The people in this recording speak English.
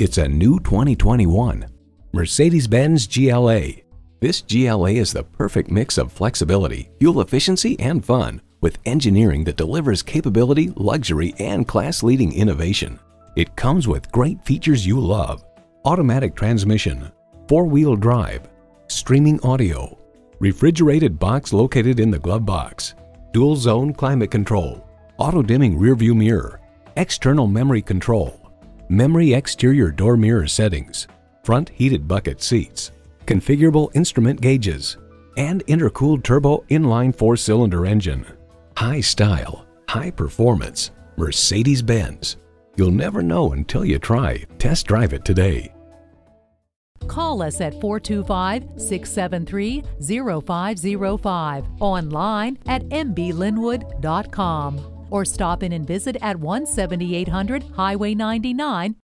It's a new 2021 Mercedes-Benz GLA. This GLA is the perfect mix of flexibility, fuel efficiency, and fun with engineering that delivers capability, luxury, and class-leading innovation. It comes with great features you love. Automatic transmission, four-wheel drive, streaming audio, refrigerated box located in the glove box, dual zone climate control, auto dimming rear view mirror, external memory control, memory exterior door mirror settings, front heated bucket seats, configurable instrument gauges, and intercooled turbo inline four-cylinder engine. High style, high performance, Mercedes-Benz. You'll never know until you try. Test drive it today. Call us at 425 673 0505, online at mblynnwood.com, or stop in and visit at 17800 Highway 99